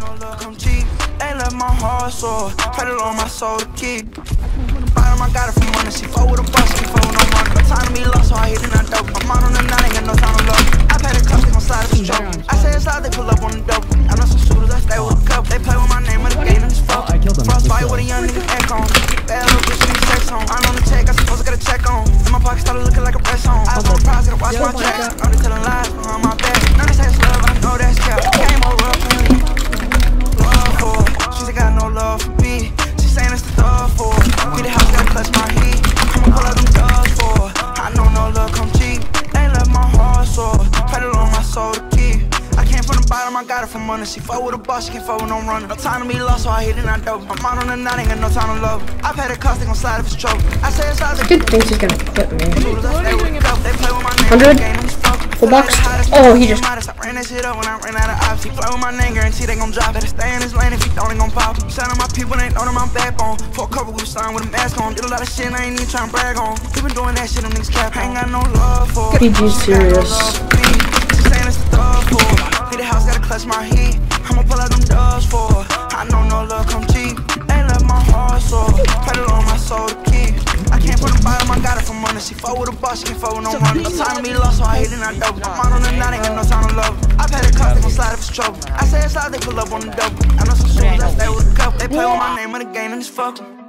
know come cheap. My heart Lord my soul I got it from with a bus, time so I hit it not dope. I'm on night, ain't got no time to. I the they gon' slide joke. I say it's they pull up on the dope. I know some shooters, I stay with a. They play with my name, but the game is fuck. I with a young nigga on. Need sex on. I'm on the check, I suppose I a check on. My looking like a press on. I was on watch. The Lord my soul to keep. I came from the bottom, I got it from under. She fuck with a boss, she can't fuck no runner. No time to be lost, so I hit it, not dope. I'm on the night, ain't got no time to love. I pay the cost, they gon' slide if it's trouble. I say it's out, they Dude thinks he's gonna hit me. they play with my name. 100? game is fuck. Full box? Oh, he just- I ran that shit up when I ran out of options. He play with my name, guarantee they gon' drop. Better stay in his lane if he don't, they gon' pop. Shout out my people, know that my backbone. For a couple, we was signed with a mask on. Did a lot of shit, I ain't even tryna brag on. We been doing that shit, them niggas cap. Ain't got no love for. PG serious. Gotta my heat. I'ma pull out them dubs for. her. I know no love come cheap. Ain't left my heart sore. The Lord my soul to keep. I came from the bottom, I got it from under. She fuck with a boss, she can't fuck with no money. No time to be lost, so I hit it, not dope. I'm out on the night, ain't got no time to love. I pay the cost, they gon' slide if it's trouble. I say it's loud, they pull up on the double. I know some shooters, I stay with a couple. They play with my name, but the game and it's fuck 'em.